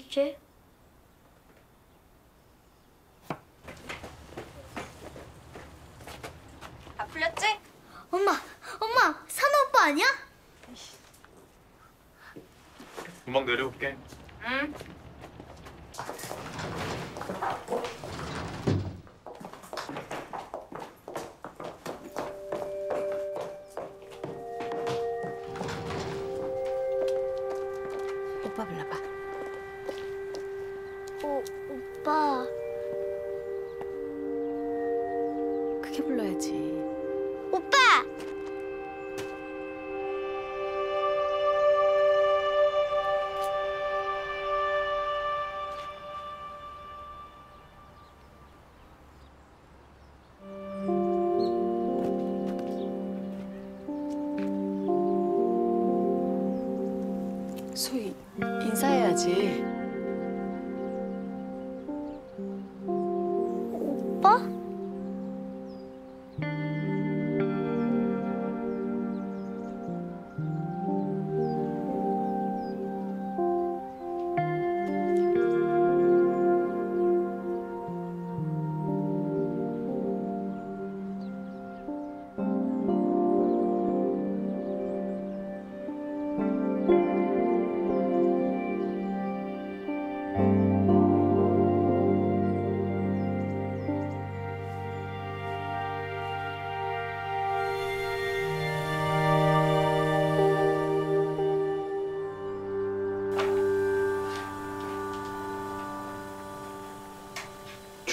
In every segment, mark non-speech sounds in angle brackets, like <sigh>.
뭐지? 다 풀렸지? 엄마, 엄마, 산호 오빠 아니야? 금방 내려올게. 응. 해야지.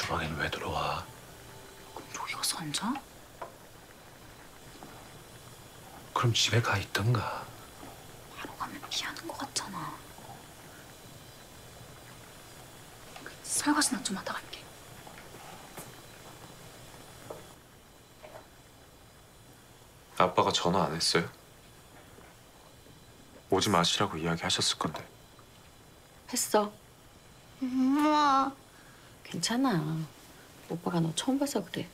주방에는 왜 들어와? 여기 가서 앉아? 그럼 집에 가 있던가. 바로 가면 피하는 것 같잖아. 설거지나 좀 하다 갈게. 아빠가 전화 안 했어요? 오지 마시라고 이야기하셨을 건데. 했어. 엄마. 괜찮아. 오빠가 너 처음 봐서 그래.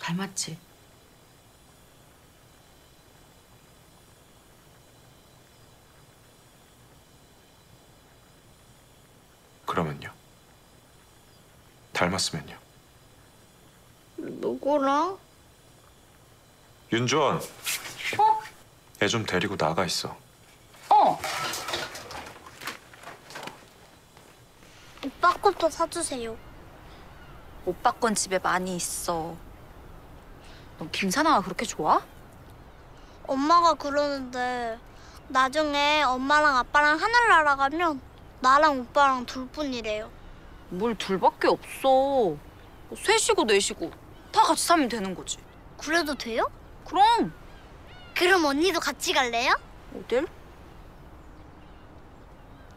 닮았지? 그러면요. 닮았으면요. 누구랑? 윤주원. 어? 애 좀 데리고 나가 있어. 어! 오빠 것도 사주세요. 오빠 건 집에 많이 있어. 너 김사나가 그렇게 좋아? 엄마가 그러는데 나중에 엄마랑 아빠랑 하늘나라 가면 나랑 오빠랑 둘뿐이래요. 뭘 둘밖에 없어. 뭐 셋이고 넷이고 다 같이 살면 되는 거지. 그래도 돼요? 그럼 그럼 언니도 같이 갈래요? 어딜?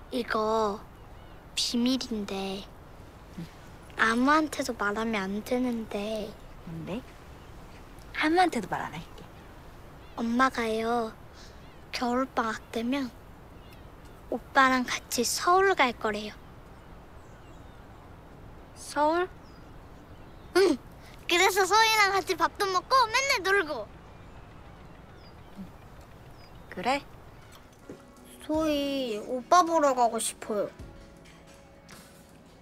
이거 비밀인데 아무한테도 말하면 안 되는데 뭔데? 아무한테도 말 안 할게. 엄마가요 겨울방학 되면 오빠랑 같이 서울 갈 거래요. 서울? 응. 그래서 서희랑 같이 밥도 먹고 맨날 놀고. 그래? 소희 오빠 보러 가고 싶어요.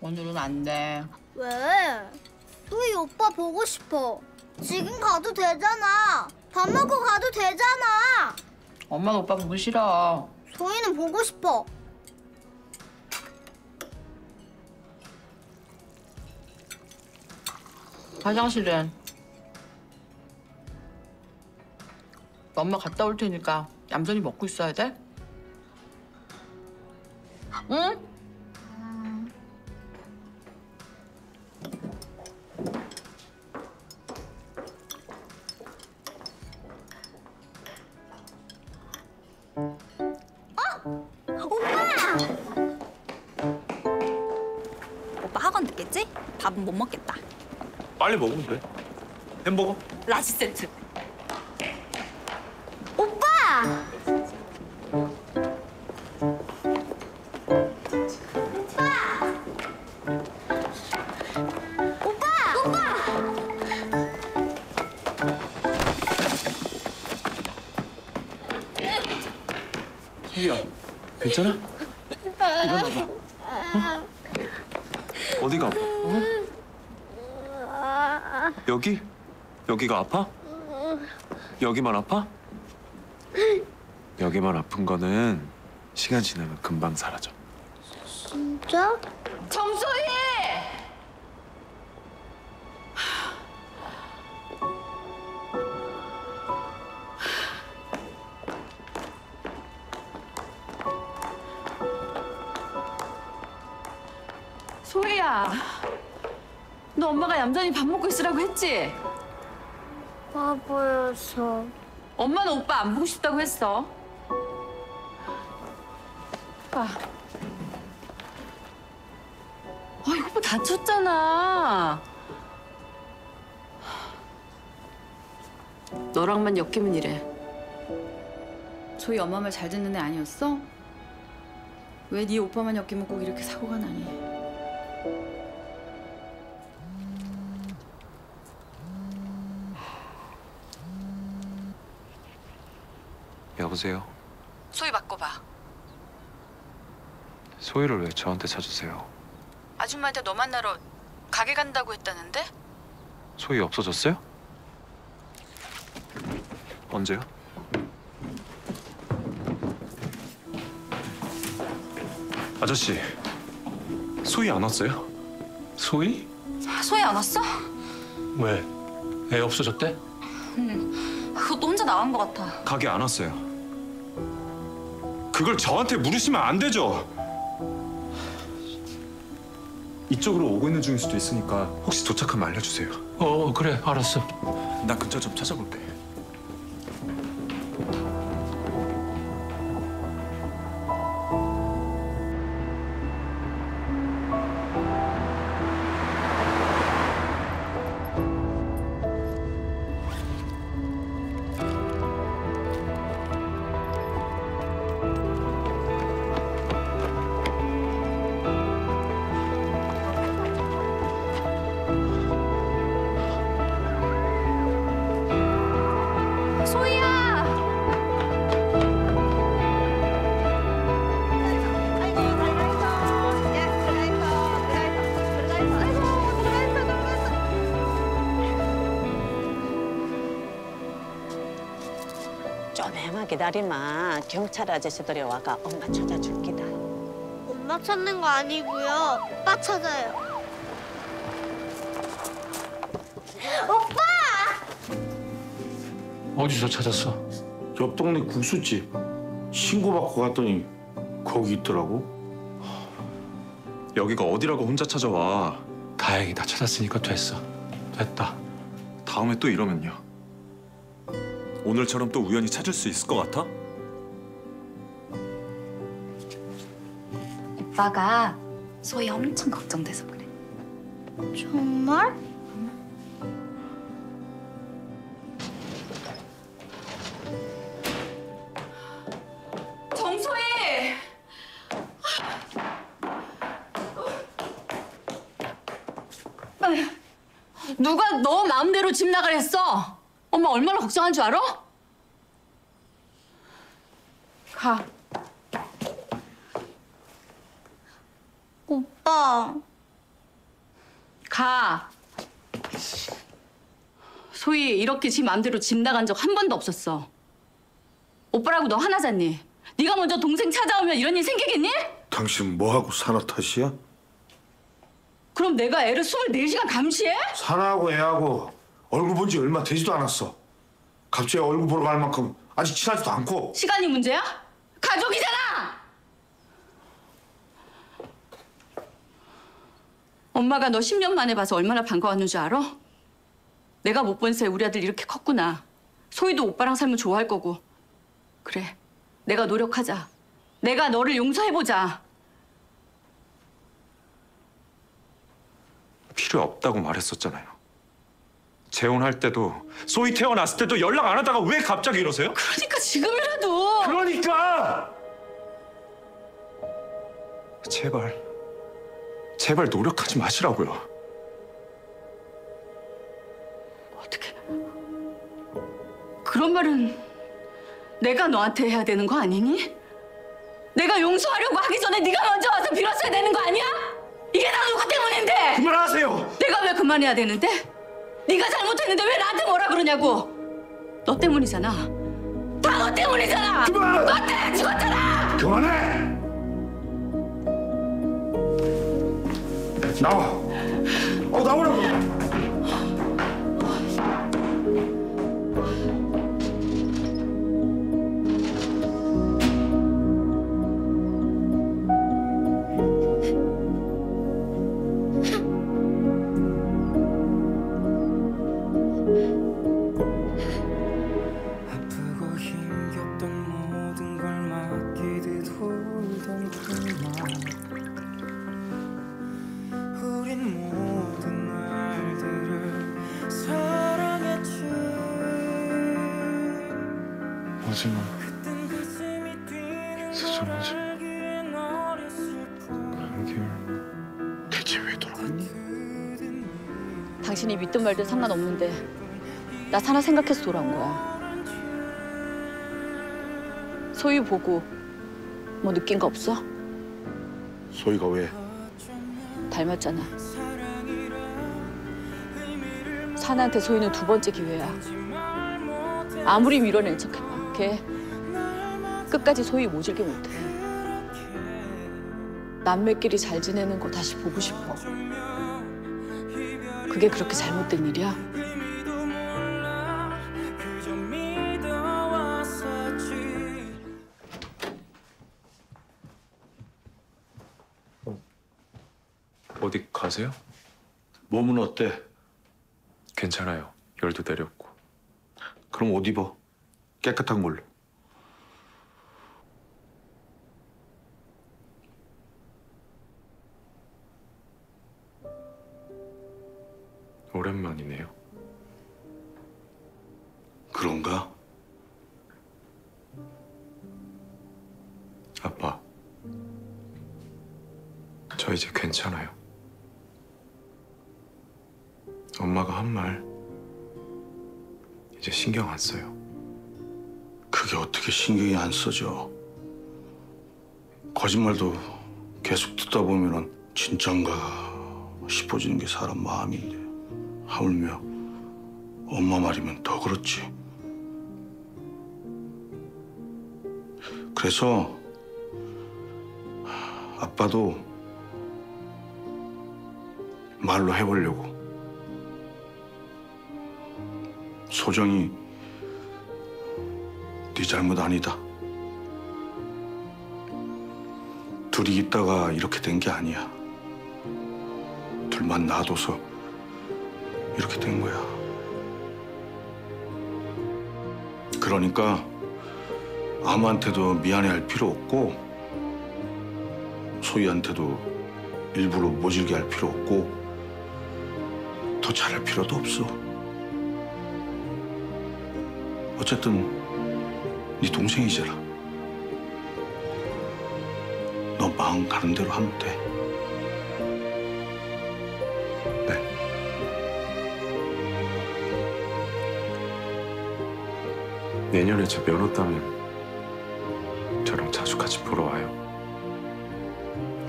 오늘은 안 돼. 왜? 소희 오빠 보고 싶어. 지금 가도 되잖아. 밥 먹고 가도 되잖아. 엄마는 오빠 보기 싫어. 소희는 보고 싶어. 화장실은 엄마 갔다 올 테니까 얌전히 먹고 있어야 돼. 빨리 먹으면 돼. 햄버거? 라지 세트. 오빠! 오빠! 오빠! 희야, 괜찮아? 일어나봐. 어? 어디가 아파? 어? 여기? 여기가 아파? 여기만 아파? 여기만 아픈 거는 시간 지나면 금방 사라져. 진짜? 정소희! 얌전히 밥 먹고 있으라고 했지? 바보여서. 엄마는 오빠 안 보고 싶다고 했어. 오빠. 아, 이거 뭐 다쳤잖아. 너랑만 엮이면 이래. 소희 엄마 말 잘 듣는 애 아니었어? 왜 네 오빠만 엮이면 꼭 이렇게 사고가 나니? 여보세요? 소희 바꿔봐. 소희를 왜 저한테 찾으세요? 아줌마한테 너 만나러 가게 간다고 했다는데? 소희 없어졌어요? 언제요? 아저씨, 소희 안 왔어요? 소희? 소희 안 왔어? 왜? 애 없어졌대? 그것도 혼자 나간 것 같아. 가게 안 왔어요. 그걸 저한테 물으시면 안 되죠. 이쪽으로 오고 있는 중일 수도 있으니까 혹시 도착하면 알려주세요. 어 그래 알았어. 나 근처 좀 찾아볼게. 기다리마 경찰 아저씨들이 와가 엄마 찾아줄 기다 엄마 찾는 거 아니고요. 오빠 찾아요. 어디서 찾았어? 옆 동네 국수집 신고받고 갔더니 거기 있더라고. 여기가 어디라고 혼자 찾아와. 다행이다 찾았으니까 됐어. 됐다. 다음에 또 이러면요. 오늘처럼 또 우연히 찾을 수 있을 것 같아? 오빠가 소희 엄청 걱정돼서 그래. 정말? 정소희! 누가 너 마음대로 집 나가랬어? 엄마 얼마나 걱정한 줄 알아? 가. 오빠. 가. 소희 이렇게 지 마음대로 집 나간 적 한 번도 없었어. 오빠라고 너 하나잖니. 네가 먼저 동생 찾아오면 이런 일 생기겠니? 당신 뭐하고 사나 탓이야? 그럼 내가 애를 24시간 감시해? 사나하고 애하고 얼굴 본 지 얼마 되지도 않았어. 갑자기 얼굴 보러 갈 만큼 아직 친하지도 않고. 시간이 문제야? 가족이잖아! 엄마가 너 10년 만에 봐서 얼마나 반가웠는 줄 알아? 내가 못 본 새 우리 아들 이렇게 컸구나. 소희도 오빠랑 살면 좋아할 거고. 그래, 내가 노력하자. 내가 너를 용서해보자. 필요 없다고 말했었잖아요. 재혼할 때도 소희 태어났을 때도 연락 안 하다가 왜 갑자기 이러세요? 그러니까 지금이라도! 그러니까! 제발, 제발 노력하지 마시라고요. 어떻게... 그런 말은 내가 너한테 해야 되는 거 아니니? 내가 용서하려고 하기 전에 네가 먼저 와서 빌었어야 되는 거 아니야? 이게 다 누구 때문인데? 그만하세요. 내가 왜 그만해야 되는데? 네가 잘못했는데 왜 나한테 뭐라 그러냐고? 너 때문이잖아. 다 너 때문이잖아. 그만! 너 때문에 죽었잖아. 그만해! 나와. 어 나오라고. 말든 상관없는데 나 사나 생각해서 돌아온 거야. 소유 보고 뭐 느낀 거 없어? 소희가 왜? 닮았잖아. 사나한테 소유는 두 번째 기회야. 아무리 밀어낸 척해봐. 걔 끝까지 소유 모질게 못해. 남매끼리 잘 지내는 거 다시 보고 싶어. 그게 그렇게 잘못된 일이야? 믿어왔었지 어디 가세요? 몸은 어때? 괜찮아요. 열도 내렸고. 그럼 옷 입어. 깨끗한 걸로. 오랜만이네요. 그런가? 아빠. 저 이제 괜찮아요. 엄마가 한 말 이제 신경 안 써요. 그게 어떻게 신경이 안 써져? 거짓말도 계속 듣다 보면 은 진짠가 싶어지는 게 사람 마음인데 하물며 엄마 말이면 더 그렇지. 그래서 아빠도 말로 해보려고. 소정이 네 잘못 아니다. 둘이 있다가 이렇게 된 게 아니야. 둘만 놔둬서 이렇게 된 거야. 그러니까 아무한테도 미안해할 필요 없고 소희한테도 일부러 모질게 할 필요 없고 더 잘할 필요도 없어. 어쨌든 네 동생이잖아. 너 마음 가는 대로 하면 돼. 내년에 제 면허 따면 저랑 자주 같이 보러 와요.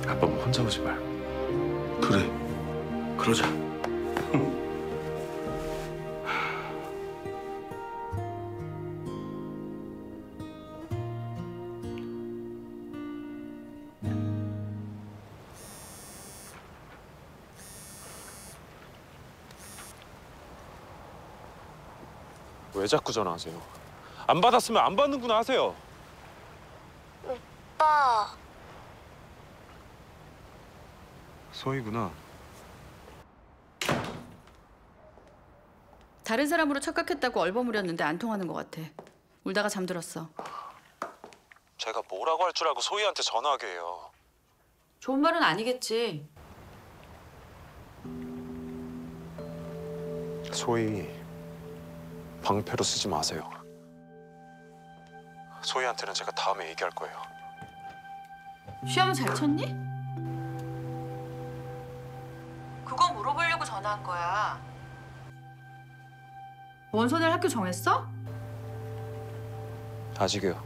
아빠 뭐 혼자 오지 말고. 그래. 그러자. 왜 자꾸 전화하세요? 안 받았으면 안 받는구나 하세요. 오빠. 소희구나. 다른 사람으로 착각했다고 얼버무렸는데 안 통하는 것 같아. 울다가 잠들었어. 제가 뭐라고 할 줄 알고 소희한테 전화하게 해요. 좋은 말은 아니겠지. 소희 방패로 쓰지 마세요. 소희한테는 제가 다음에 얘기할 거예요. 시험은 잘 쳤니? 그거 물어보려고 전화한 거야. 원서낼 학교 정했어? 아직이요.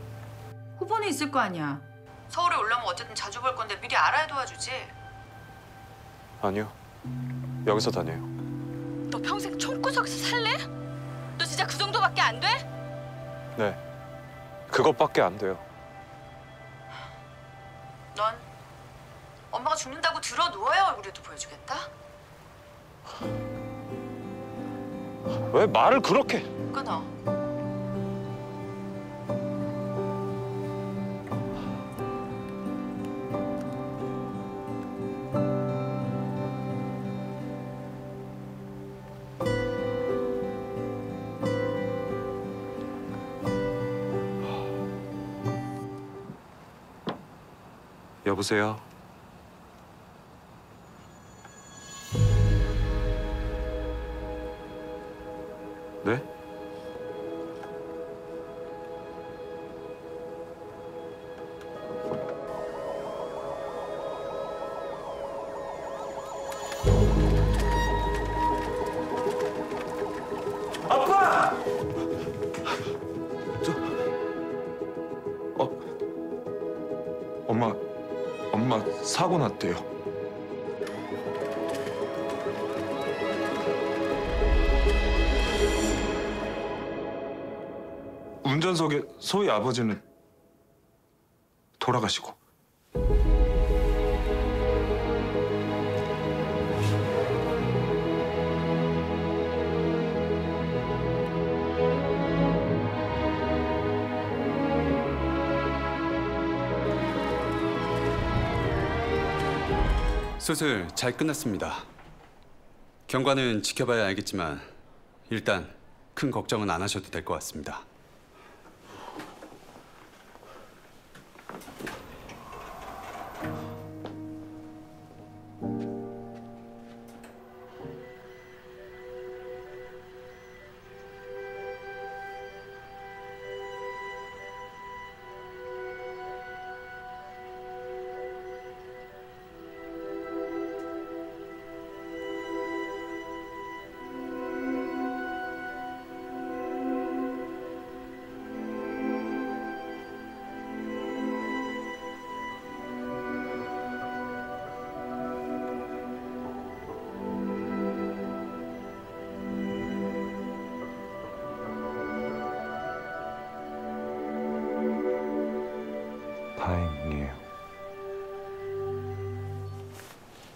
후보는 있을 거 아니야. 서울에 올라오면 어쨌든 자주 볼 건데 미리 알아야 도와주지. 아니요. 여기서 다녀요. 너 평생 총구석에서 살래? 너 진짜 그 정도밖에 안 돼? 네. 그것밖에 안 돼요. 넌 엄마가 죽는다고 들어 누워야 얼굴에도 보여주겠다. 왜 말을 그렇게? 끊어. 여보세요. 사고 났대요. 운전석에 소희 아버지는 돌아가시고. 수술 잘 끝났습니다. 경과는 지켜봐야 알겠지만 일단 큰 걱정은 안 하셔도 될 것 같습니다.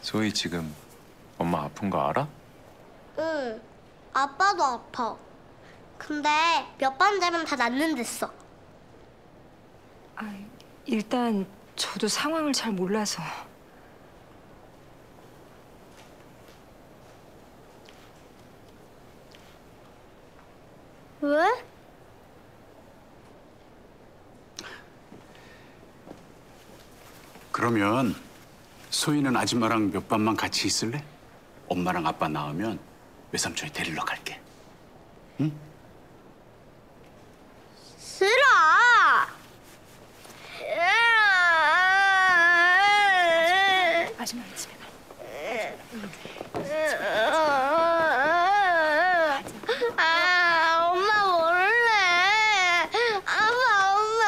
소희 지금 엄마 아픈 거 알아? 응. 아빠도 아파. 근데 몇 번 되면 다 낫는댔어. 아, 일단 저도 상황을 잘 몰라서 왜? 그러면 소희는 아줌마랑 몇 밤만 같이 있을래? 엄마랑 아빠 나오면 외삼촌이 데리러 갈게. 싫어. 아줌마 집에 가. 아, 엄마 몰래. 아빠, 엄마.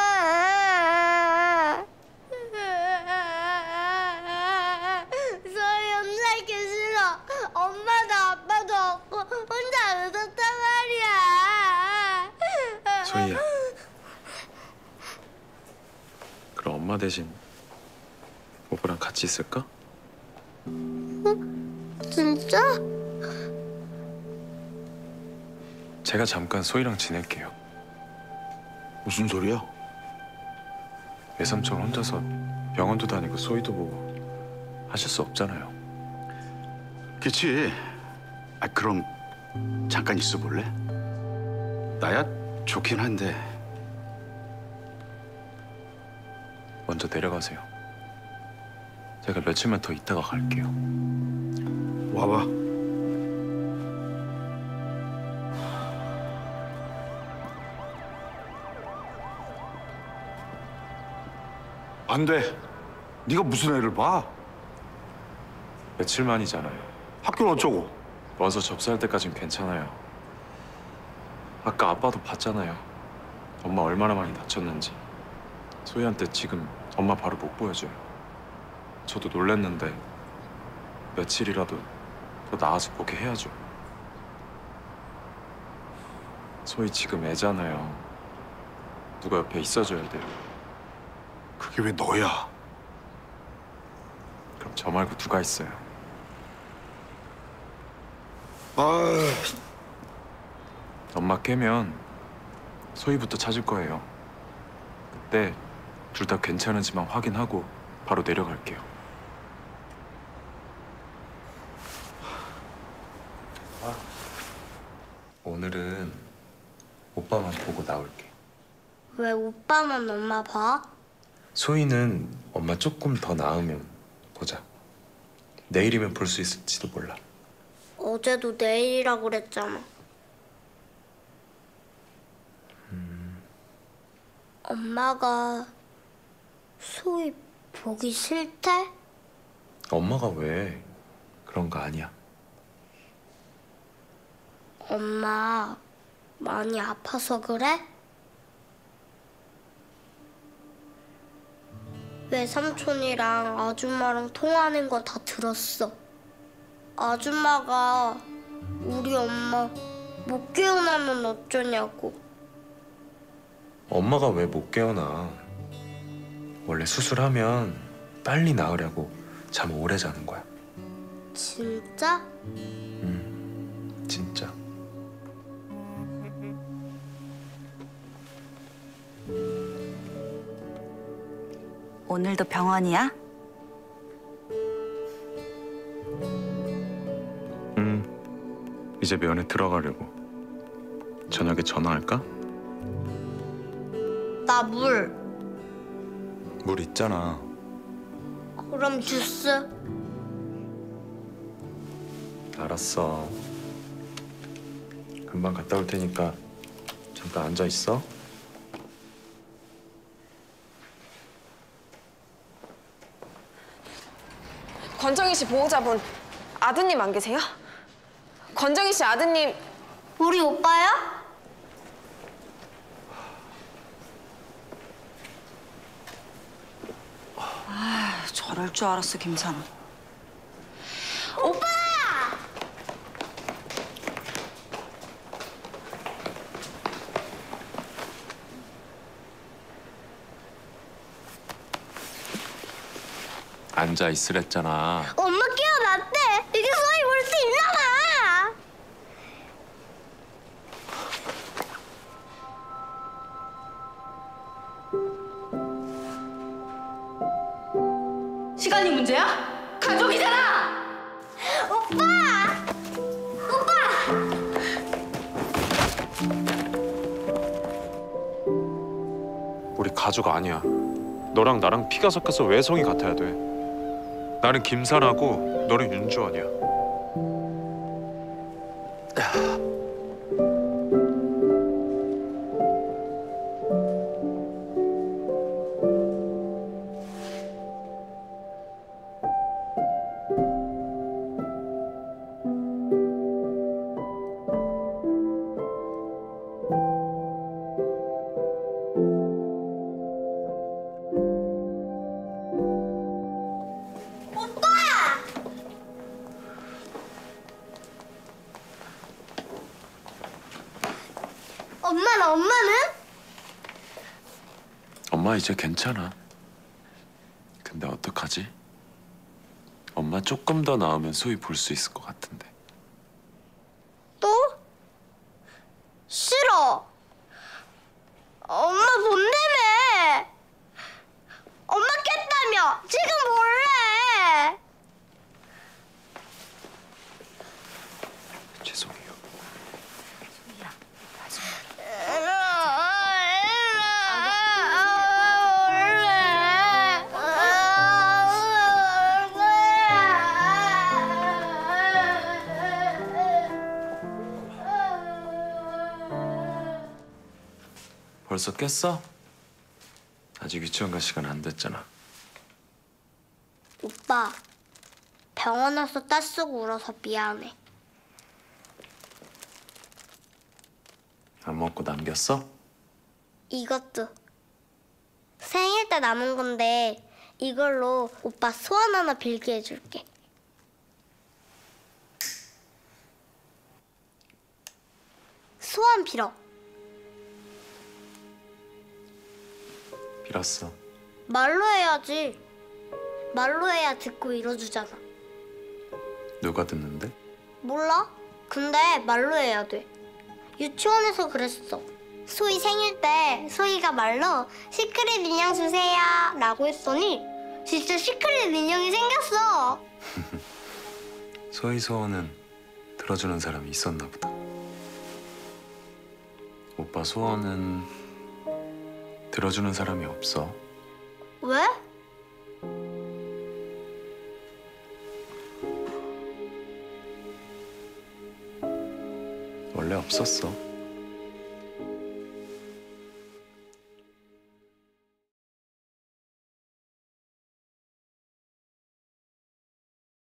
소희 혼자 있기 싫어. 엄마도 아빠도 없고 혼자 웃었단 말이야. 소희야. 그럼 엄마 대신 오빠랑 같이 있을까? 진짜? 제가 잠깐 소희랑 지낼게요. 무슨 소리야? 외삼촌 혼자서 병원도 다니고 소희도 보고 하실 수 없잖아요. 그치? 아 그럼 잠깐 있어 볼래? 나야 좋긴 한데 먼저 내려가세요. 제가 며칠만 더 있다가 갈게요. 와봐. 안 돼. 네가 무슨 애를 봐? 며칠만이잖아요. 학교는 어쩌고? 와서 접수할 때까진 괜찮아요. 아까 아빠도 봤잖아요. 엄마 얼마나 많이 다쳤는지. 소희한테 지금 엄마 바로 못 보여줘요. 저도 놀랬는데 며칠이라도 더 나아서 보게 해야죠. 소희 지금 애잖아요. 누가 옆에 있어줘야 돼요. 그게 왜 너야? 그럼 저 말고 누가 있어요? 아, 엄마 깨면 소희부터 찾을 거예요. 그때 둘 다 괜찮은지만 확인하고 바로 내려갈게요. 오늘은 오빠만 보고 나올게. 왜 오빠만 엄마 봐? 소희는 엄마 조금 더 나으면 보자. 내일이면 볼 수 있을지도 몰라. 어제도 내일이라고 그랬잖아. 엄마가 소희 보기 싫대? 엄마가 왜 그런 거 아니야? 엄마 많이 아파서 그래? 외삼촌이랑 아줌마랑 통화하는 거 다 들었어. 아줌마가 우리 엄마 못 깨어나면 어쩌냐고. 엄마가 왜 못 깨어나? 원래 수술하면 빨리 나으려고 잠 오래 자는 거야. 진짜? 진짜. 오늘도 병원이야? 음, 이제 면회 들어가려고. 저녁에 전화할까? 나 물. 물 있잖아. 그럼 주스. 알았어. 금방 갔다 올 테니까 잠깐 앉아 있어. 권정희 씨 보호자분 아드님 안 계세요? 권정희 씨 아드님 우리 오빠야? 아, 저럴 줄 알았어, 김사나. 오빠! 앉아 있으랬잖아. 깨어 시간이 문제야? 가족이잖아. 오빠! 오빠! 우리 가족 아니야. 너랑 나랑 피가 섞여서 외성이 같아야 돼. 나는 김산하고 너는 윤주원이야. 엄마 이제 괜찮아. 근데 어떡하지? 엄마 조금 더 나으면 소희 볼 수 있을 것 같은 벌써 깼어? 아직 유치원 갈 시간 안 됐잖아. 오빠, 병원 와서 떼쓰고 울어서 미안해. 안 먹고 남겼어? 이것도 생일 때 남은 건데 이걸로 오빠 소원 하나 빌게 해줄게. 소원 빌어. 빌었어. 말로 해야지. 말로 해야 듣고 이뤄주잖아. 누가 듣는데? 몰라? 근데 말로 해야 돼. 유치원에서 그랬어. 소희 생일 때 소희가 말로 secret 인형 주세요 라고 했더니 진짜 secret 인형이 생겼어. <laughs> 소희 소원은 들어주는 사람이 있었나 보다. 오빠 소원은 들어주는 사람이 없어. 왜? 원래 없었어.